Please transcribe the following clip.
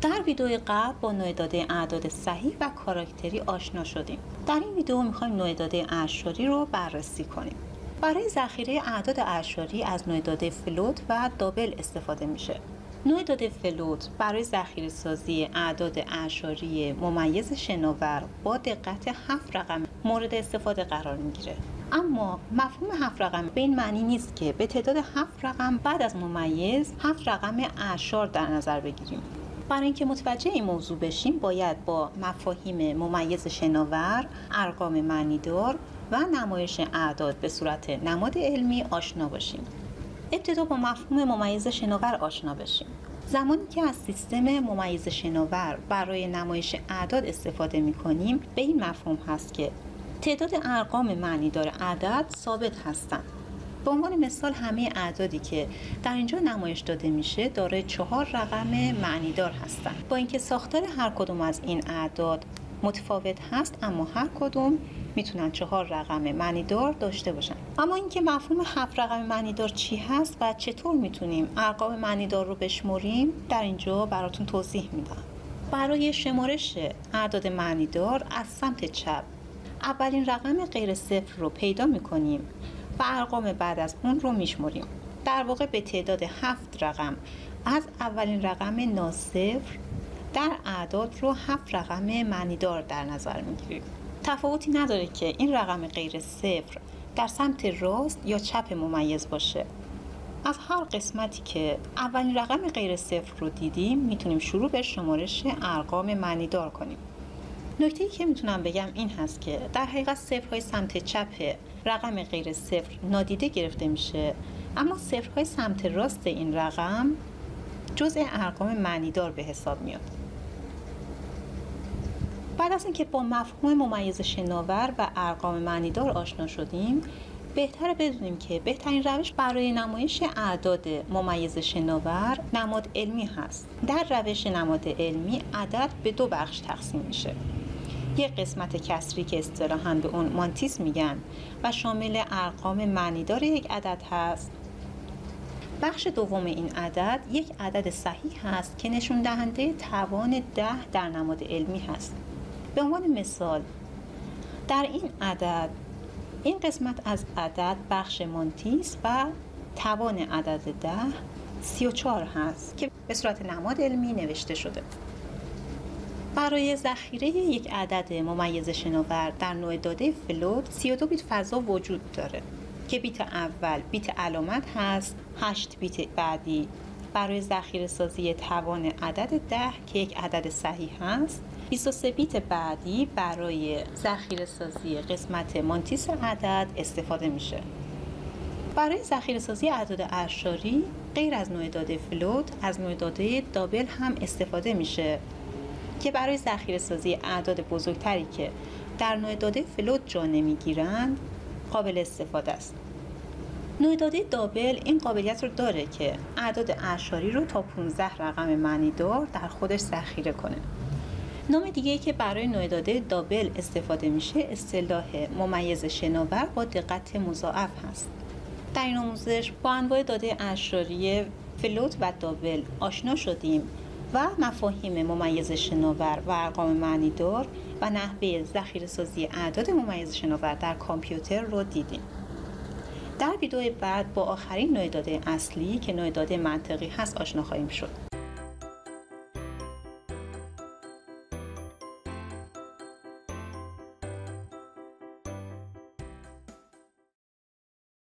در ویدیو قبل با نوع داده اعداد صحیح و کاراکتری آشنا شدیم. در این ویدیو می‌خوایم نوع داده اعشاری رو بررسی کنیم. برای ذخیره اعداد اعشاری از نوع داده فلوت و دابل استفاده میشه. نوع داده فلوت برای ذخیره سازی اعداد اعشاری ممیز شناور با دقت هفت رقم مورد استفاده قرار می‌گیره. اما مفهوم هفت رقم به این معنی نیست که به تعداد هفت رقم بعد از ممیز هفت رقم اعشار در نظر بگیریم. برای اینکه متوجه این موضوع بشیم باید با مفاهیم ممیز شناور ارقام معنیدار و نمایش اعداد به صورت نماد علمی آشنا باشیم. ابتدا با مفهوم ممیز شناور آشنا بشیم. زمانی که از سیستم ممیز شناور برای نمایش اعداد استفاده می کنیم به این مفهوم هست که تعداد ارقام معنیدار عدد ثابت هستند. به عنوان مثال همه اعدادی که در اینجا نمایش داده میشه دارای چهار رقم معنیدار هستند با اینکه ساختار هر کدوم از این اعداد متفاوت هست اما هر کدوم می‌تونن چهار رقم معنیدار داشته باشن. اما اینکه مفهوم هفت رقم معنیدار چی هست و چطور می‌تونیم ارقام معنیدار رو بشمریم در اینجا براتون توضیح میدم. برای شمارش اعداد معنیدار از سمت چپ اولین رقم غیر صفر رو پیدا می‌کنیم. و ارقام بعد از اون رو میشمریم. در واقع به تعداد هفت رقم. از اولین رقم ناصفر در اعداد رو هفت رقم معنیدار در نظر می‌گیریم. تفاوتی نداره که این رقم غیر صفر در سمت راست یا چپ ممیز باشه. از هر قسمتی که اولین رقم غیر صفر رو دیدیم می‌تونیم شروع به شمارش ارقام معنیدار کنیم. نکته که می‌تونم بگم این هست که در حقیقت صفرهای سمت چپ رقم غیر صفر نادیده گرفته میشه. اما صفرهای سمت راست این رقم جزء ارقام معنیدار به حساب میاد. بعد از اینکه با مفهوم ممیز شناور و ارقام معنیدار آشنا شدیم بهتره بدونیم که بهترین روش برای نمایش اعداد ممیز شناور نماد علمی هست. در روش نماد علمی عدد به دو بخش تقسیم میشه. یک قسمت کسری که اصطلاحا به اون مانتیس میگن و شامل ارقام معنیدار یک عدد هست. بخش دوم این عدد یک عدد صحیح هست که نشون دهنده توان ده در نماد علمی هست. به عنوان مثال در این عدد این قسمت از عدد بخش مانتیس و توان عدد ده 34 هست که به صورت نماد علمی نوشته شده. برای ذخیره یک عدد ممیز شناور در نوع داده فلوت 32 بیت فضا وجود داره که بیت اول بیت علامت هست 8 بیت بعدی. برای ذخیره سازی توان عدد ده که یک عدد صحیح هست. 23 بیت بعدی برای ذخیره سازی قسمت مانتیس عدد استفاده میشه. برای ذخیره سازی اعداد اعشاری غیر از نوع داده فلوت از نوع داده دابل هم استفاده میشه. که برای ذخیره سازی اعداد بزرگتری که در نوع داده فلوت جا نمی‌گیرند قابل استفاده است. نوع داده دابل این قابلیت رو داره که اعداد اعشاری رو تا 15 رقم معنی دار در خودش ذخیره کنه. نام دیگه که برای نوع داده دابل استفاده میشه اصطلاح ممیز شناور با دقت مضاعف هست. در این آموزش با انواع داده اعشاری فلوت و دابل آشنا شدیم و مفاهیم ممیز شناور و ارقام معنیدار و نحوه ذخیره سازی اعداد ممیز شناور در کامپیوتر رو دیدیم. در ویدیو بعد با آخرین نوع داده اصلی که نوع داده منطقی هست آشنا خواهیم شد.